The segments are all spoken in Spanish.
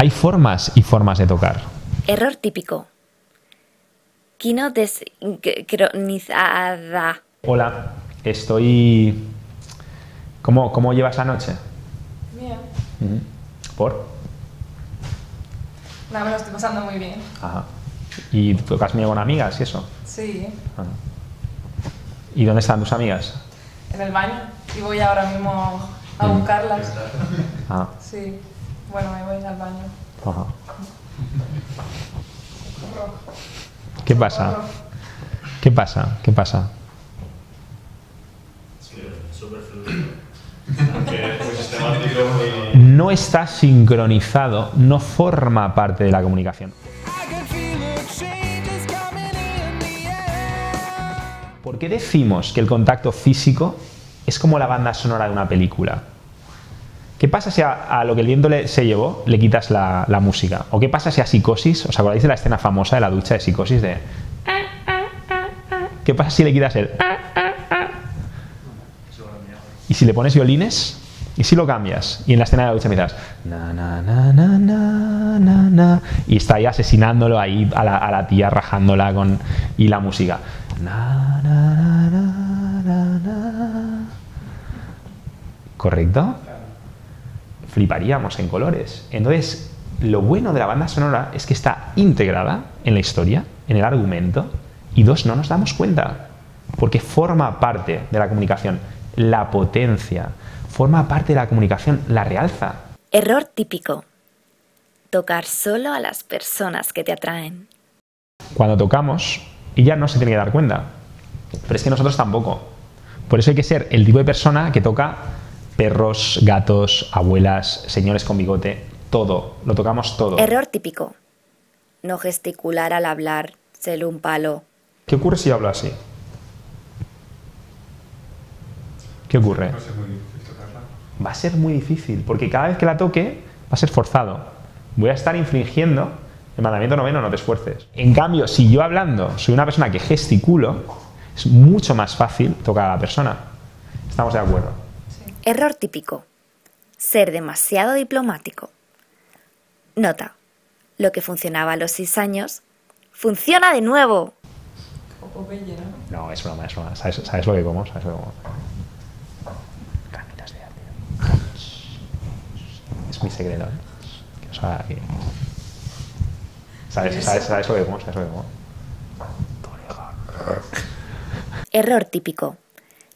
Hay formas y formas de tocar. Error típico. Quino desincronizada. Hola, estoy... ¿Cómo, cómo llevas la noche? Bien. ¿Por? Nada, me lo estoy pasando muy bien. Ajá. ¿Y tocas miedo con amigas y eso? Sí, Ajá. ¿Y dónde están tus amigas? en el baño. Y voy ahora mismo a buscarlas. Ah, Sí. Bueno, me voy al baño. ajá. ¿Qué pasa? ¿Qué pasa? ¿Qué pasa? No está sincronizado, no forma parte de la comunicación. ¿Por qué decimos que el contacto físico es como la banda sonora de una película? ¿Qué pasa si a, lo que el viento se llevó le quitas la, música? ¿O qué pasa si a Psicosis, os acordáis de la escena famosa de la ducha de Psicosis de... ¿Qué pasa si le quitas el... Y si le pones violines, y si lo cambias, y en la escena de la ducha empiezas... Na, y está ahí asesinándolo ahí a la, a la tía, rajándola con... Y la música... Na. ¿Correcto? Fliparíamos en colores. Entonces, lo bueno de la banda sonora es que está integrada en la historia, en el argumento, y dos, no nos damos cuenta, porque forma parte de la comunicación, la potencia, forma parte de la comunicación, la realza. Error típico. Tocar solo a las personas que te atraen. Cuando tocamos, ella no se tiene que dar cuenta, pero es que nosotros tampoco. Por eso hay que ser el tipo de persona que toca perros, gatos, abuelas, señores con bigote, todo, lo tocamos todo. Error típico. No gesticular al hablar, ser un palo. ¿Qué ocurre si yo hablo así? ¿Qué ocurre? Va a ser muy difícil, porque cada vez que la toque va a ser forzado. Voy a estar infringiendo el mandamiento noveno, no te esfuerces. En cambio, si yo hablando soy una persona que gesticulo, es mucho más fácil tocar a la persona. ¿Estamos de acuerdo? Error típico. Ser demasiado diplomático. Nota. Lo que funcionaba a los seis años, funciona de nuevo. ¿no? Es broma, es broma. ¿Sabes, sabes lo que como? ¿Sabes lo que como? Ramitas de apio. Es mi secreto, ¿eh? Que os haga aquí. ¿Sabes, sabes, sabes lo que como? ¿Sabes lo que como? Error típico.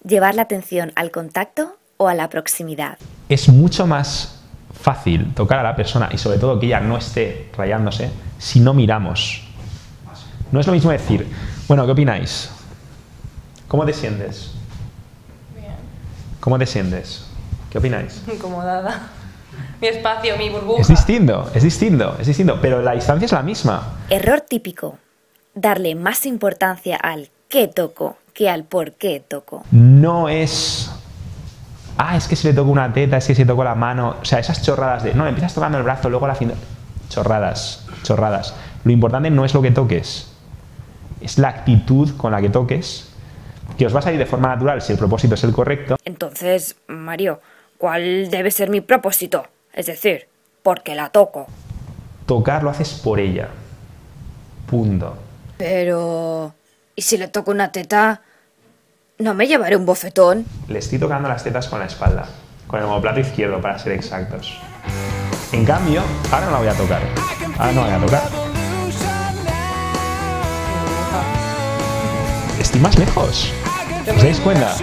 Llevar la atención al contacto o a la proximidad. Es mucho más fácil tocar a la persona y sobre todo que ella no esté rayándose si no miramos. No es lo mismo decir, bueno, ¿qué opináis? ¿Cómo te sientes? Bien. ¿Cómo te sientes? ¿Qué opináis? Incomodada. Mi espacio, mi burbuja. Es distinto, es distinto, es distinto, pero la distancia es la misma. Error típico. Darle más importancia al qué toco que al por qué toco. No es. Ah, es que si le toco una teta, es que si le toco la mano. O sea, esas chorradas de. No, empiezas tocando el brazo, luego la cintura. Chorradas, chorradas. Lo importante no es lo que toques, es la actitud con la que toques, que os va a salir de forma natural si el propósito es el correcto. Entonces, Mario, ¿cuál debe ser mi propósito? Es decir, porque la toco. Tocar lo haces por ella. Punto. Pero... ¿Y si le toco una teta? ¿No me llevaré un bofetón? Le estoy tocando las tetas con la espalda, con el homoplato izquierdo para ser exactos. En cambio, ahora no la voy a tocar. Ahora no la voy a tocar. Estoy más lejos. ¿Os dais cuenta?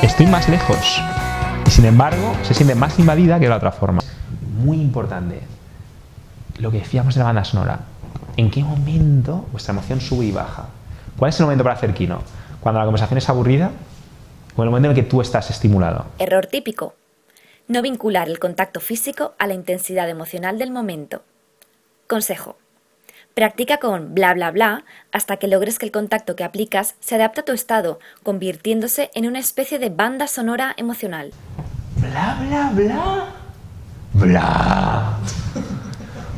Estoy más lejos. Y sin embargo, se siente más invadida que de la otra forma. Muy importante. Lo que decíamos de la banda sonora. ¿En qué momento vuestra emoción sube y baja? ¿Cuál es el momento para hacer kino? ¿Cuando la conversación es aburrida? ¿O en el momento en el que tú estás estimulado? Error típico. No vincular el contacto físico a la intensidad emocional del momento. Consejo. Practica con bla bla bla hasta que logres que el contacto que aplicas se adapte a tu estado, convirtiéndose en una especie de banda sonora emocional. Bla, bla, bla. Bla.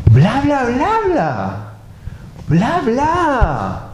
Bla, bla, bla, bla. Bla, bla.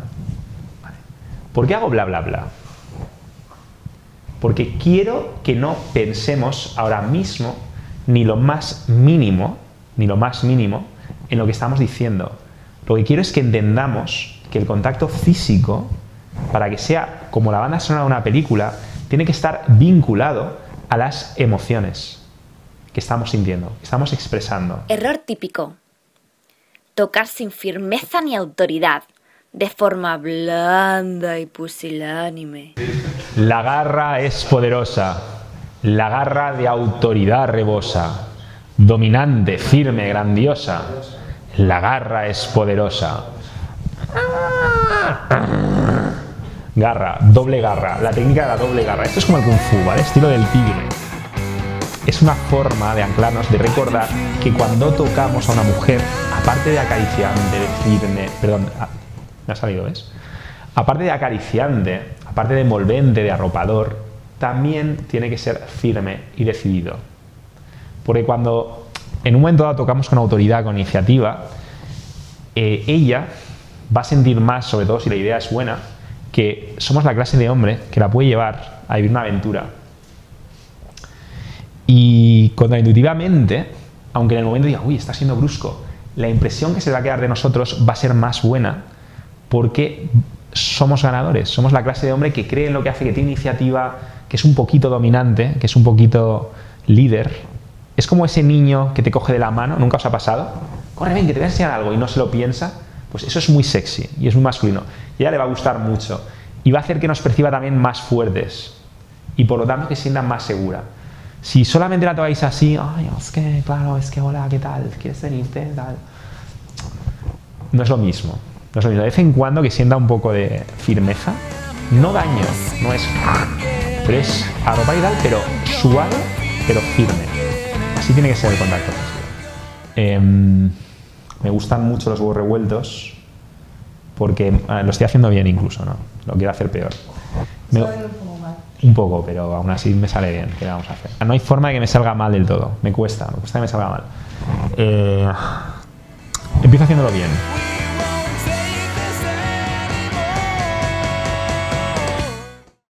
¿Por qué hago bla, bla, bla? Porque quiero que no pensemos ahora mismo ni lo más mínimo, ni lo más mínimo en lo que estamos diciendo. Lo que quiero es que entendamos que el contacto físico, para que sea como la banda sonora de una película, tiene que estar vinculado a las emociones que estamos sintiendo, que estamos expresando. Error típico. Tocar sin firmeza ni autoridad, de forma blanda y pusilánime. La garra es poderosa, la garra de autoridad rebosa, dominante, firme, grandiosa. La garra es poderosa. Garra, doble garra, la técnica de la doble garra. Esto es como el kung fu, ¿vale? Estilo del tigre. Es una forma de anclarnos, de recordar que cuando tocamos a una mujer, aparte de acariciante, de firme, perdón, ha salido, ¿ves? Aparte de acariciante, aparte de envolvente, de arropador, también tiene que ser firme y decidido. Porque cuando en un momento dado tocamos con autoridad, con iniciativa, eh, ella va a sentir más, sobre todo si la idea es buena, que somos la clase de hombre que la puede llevar a vivir una aventura. Y contraintuitivamente, aunque en el momento diga, uy, está siendo brusco, la impresión que se va a quedar de nosotros va a ser más buena porque somos ganadores, somos la clase de hombre que cree en lo que hace, que tiene iniciativa, que es un poquito dominante, que es un poquito líder. Es como ese niño que te coge de la mano, nunca os ha pasado. Corre, ven, que te voy a enseñar algo y no se lo piensa. Pues eso es muy sexy y es muy masculino. Y a ella le va a gustar mucho. Y va a hacer que nos perciba también más fuertes. Y por lo tanto que sienta más segura. Si solamente la tocáis así, ay, es que, claro, es que, hola, ¿qué tal? ¿Quieres venirte? Tal. No es lo mismo. No es lo mismo. De vez en cuando que sienta un poco de firmeza. No daño, no es. Pero es arropa y tal, pero suave, pero firme. Así tiene que ser el contacto. Em, me gustan mucho los huevos revueltos porque ah, lo estoy haciendo bien incluso, ¿no? Lo quiero hacer peor. Me- un poco mal. un poco, pero aún así me sale bien. ¿Qué le vamos a hacer? No hay forma de que me salga mal del todo. Me cuesta, me cuesta que me salga mal. Eh, empiezo haciéndolo bien.